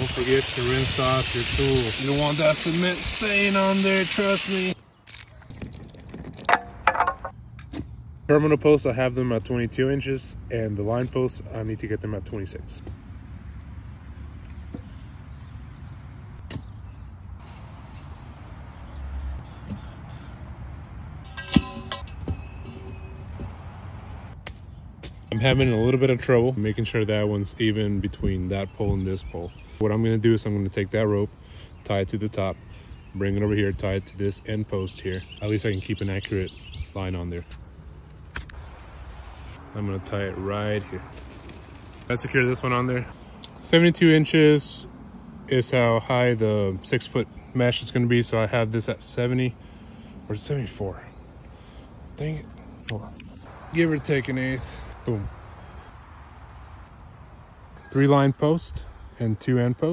Don't forget to rinse off your tool. You don't want that cement stain on there, trust me. Terminal posts, I have them at 22 inches, and the line posts, I need to get them at 26. I'm having a little bit of trouble making sure that one's even between that pole and this pole. What I'm gonna do is I'm gonna take that rope, tie it to the top, bring it over here, tie it to this end post here. At least I can keep an accurate line on there. I'm gonna tie it right here. I secure this one on there. 72 inches is how high the six foot mesh is gonna be. So I have this at 70 or 74. Dang it. Hold on. Give or take an eighth. Boom. Three line post and two end posts.